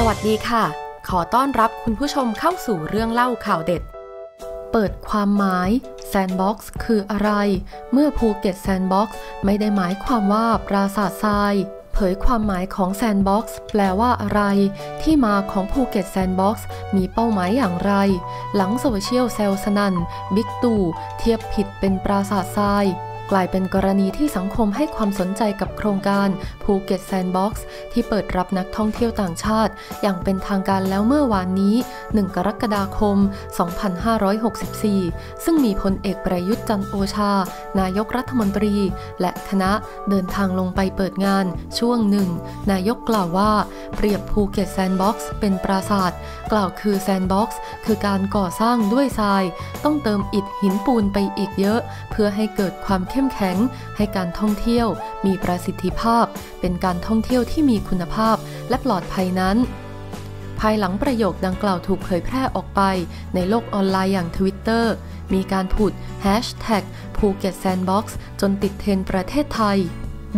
สวัสดีค่ะ ขอต้อนรับคุณผู้ชมเข้าสู่เรื่องเล่าข่าวเด็ด เปิดความหมายแซนด์บ็อกซ์คืออะไร เมื่อภูเก็ตแซนด์บ็อกซ์ไม่ได้หมายความว่าปราสาททราย เผยความหมายของแซนด์บ็อกซ์แปลว่าอะไร ที่มาของภูเก็ตแซนด์บ็อกซ์มีเป้าหมายอย่างไร หลังโซเชียลแซวสนั่นบิ๊กตู่เทียบผิดเป็นปราสาททราย กลายเป็นกรณีที่สังคมให้ความสนใจกับโครงการภูเก็ตแซนด์บ็อกซ์ที่เปิดรับนักท่องเที่ยวต่างชาติ อย่างเป็นทางการแล้วเมื่อวานนี้ 1 กรกฎาคม 2564 ซึ่งมีพลเอกประยุทธ์จันทร์โอชา นายกรัฐมนตรี และคณะเดินทางลงไปเปิดงาน ช่วงหนึ่ง นายกกล่าวว่า เปรียบภูเก็ตแซนด์บ็อกซ์เป็นปราสาททรายกล่าวคือแซนด์บ็อกซ์คือการก่อสร้างด้วยทราย ต้องเติมอิฐหินปูนไปอีกเยอะ เพื่อให้เกิดความเข้มแข็ง ให้การท่องเที่ยว มีประสิทธิภาพ เป็นการท่องเที่ยวที่มีคุณภาพและปลอดภัยนั้น ภายหลังประโยคดังกล่าวถูกเผยแพร่ออกไป ในโลกออนไลน์อย่างทวิตเตอร์มีการผุดแฮชแท็กภูเก็ตแซนด์บ็อกซ์จนติดเทรนด์ประเทศไทย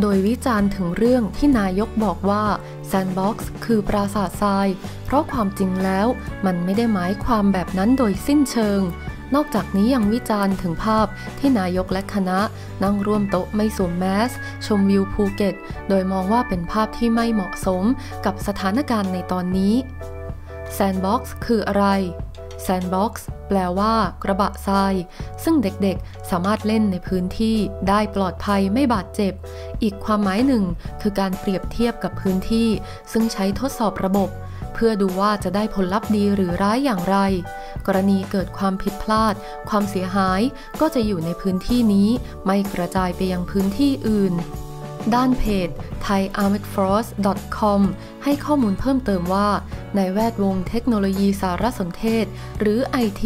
โดยวิจารณ์ถึงเรื่องที่นายกบอกว่าแซนด์บ็อกซ์คือปราสาททราย เพราะความจริงแล้วมันไม่ได้หมายความแบบนั้นโดยสิ้นเชิง นอกจากนี้ยังวิจารณ์ถึงภาพที่นายกและคณะ นั่งร่วมโต๊ะไม่สวมแมสก์ ชมวิวภูเก็ต โดยมองว่าเป็นภาพที่ไม่เหมาะสมกับสถานการณ์ในตอนนี้แซนด์บ็อกซ์คืออะไรแซนด์บ็อกซ์แปลว่ากระบะทราย ซึ่งเด็กๆ สามารถเล่นในพื้นที่ได้ปลอดภัยไม่บาดเจ็บ อีกความหมายหนึ่งคือการเปรียบเทียบกับพื้นที่ ซึ่งใช้ทดสอบระบบ เพื่อดูว่าจะได้ผลลัพธ์ดีหรือร้ายอย่างไร กรณีเกิดความผิดพลาด ความเสียหายก็จะอยู่ในพื้นที่นี้ไม่กระจายไปยังพื้นที่อื่น ด้านเพจ thaiarmedforce.com ให้ข้อมูลเพิ่มเติมว่า ในแวดวงเทคโนโลยีสารสนเทศ หรือ IT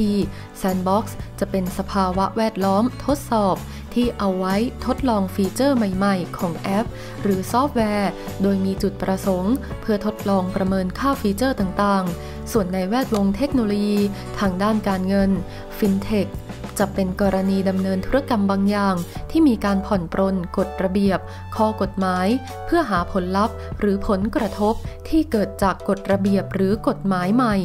Sandbox จะเป็นสภาวะแวดล้อมทดสอบ ที่เอาไว้ทดลองฟีเจอร์ใหม่ๆ ของแอป หรือซอฟต์แวร์ โดยมีจุดประสงค์ เพื่อทดลองประเมินค่าฟีเจอร์ต่างๆ ส่วนในแวดวงเทคโนโลยี ทางด้านการเงิน ฟินเทค จะเป็นกรณีดำเนินธุรกรรมบางอย่าง ที่มีการผ่อนปรนกฎระเบียบ ข้อกฎหมาย เพื่อหาผลลัพธ์ หรือผลกระทบที่เกิดจากกฎระเบียบหรือกฎหมายใหม่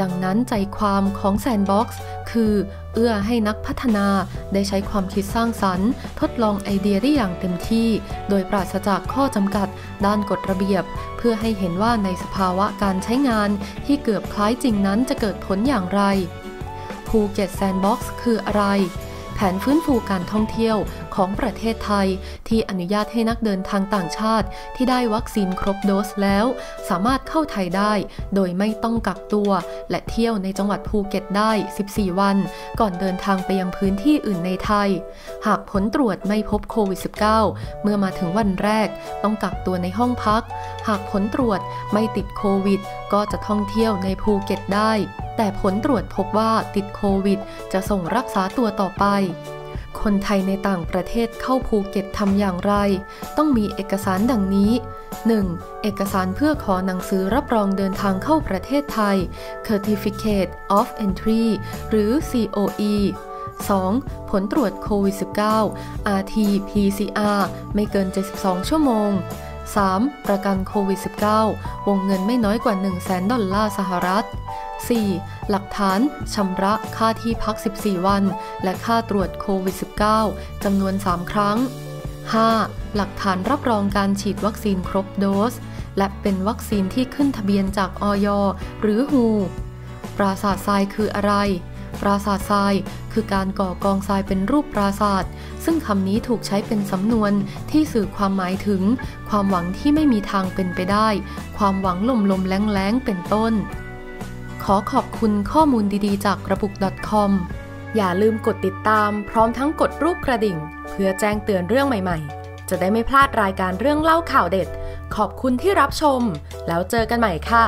ดังนั้นใจความของแซนด์บ็อกซ์คือเอื้อให้นักพัฒนาได้ใช้ความคิดสร้างสรรค์ ทดลองไอเดียได้อย่างเต็มที่ โดยปราศจากข้อจำกัด ด้านกฎระเบียบ เพื่อให้เห็นว่าในสภาวะการใช้งานที่เกือบคล้ายจริงนั้นจะเกิดผลอย่างไร ภูเก็ตแซนด์บ็อกซ์คืออะไร แผนฟื้นฟูการท่องเที่ยวของประเทศไทย ที่อนุญาตให้นักเดินทางต่างชาติ ที่ได้วัคซีนครบโดสแล้ว สามารถเข้าไทยได้ โดยไม่ต้องกักตัว และเที่ยวในจังหวัดภูเก็ตได้ 14 วัน ก่อนเดินทางไปยังพื้นที่อื่นในไทย หากผลตรวจไม่พบโควิด -19 เมื่อมาถึงวันแรก ต้องกักตัวในห้องพัก หากผลตรวจไม่ติดโควิด ก็จะท่องเที่ยวในภูเก็ตได้ แต่ผลตรวจพบว่าติดโควิด จะส่งรักษาตัวต่อไป คนไทยในต่างประเทศเข้าภูเก็ตทำอย่างไร ต้องมีเอกสารดังนี้ 1. เอกสารเพื่อขอหนังสือรับรองเดินทางเข้าประเทศไทย Certificate of Entry หรือ COE 2. ผลตรวจโควิด -19 RT-PCR ไม่เกิน 72 ชั่วโมง 3. ประกันโควิด -19 วงเงินไม่น้อยกว่า 1 0 0 0 0แดอลลาร์สหรัฐ 4. หลักฐานชำระค่าที่พัก 14 วัน และค่าตรวจโควิด -19 จำนวน 3 ครั้ง 5. หลักฐานรับรองการฉีดวัคซีนครบโดส และเป็นวัคซีนที่ขึ้นทะเบียนจากออยหรือฮูปราสาททรายคืออะไร ปราสาททรายคือการก่อกองทรายเป็นรูปปราสาท ซึ่งคำนี้ถูกใช้เป็นสำนวนที่สื่อความหมายถึง ความหวังที่ไม่มีทางเป็นไปได้ ความหวังลมลมแรงแรงเป็นต้น ขอขอบคุณข้อมูลดีๆ จากกระปุก .com อย่าลืมกดติดตามพร้อมทั้งกดรูปกระดิ่ง เพื่อแจ้งเตือนเรื่องใหม่ๆ จะได้ไม่พลาดรายการเรื่องเล่าข่าวเด็ด ขอบคุณที่รับชม แล้วเจอกันใหม่ค่ะ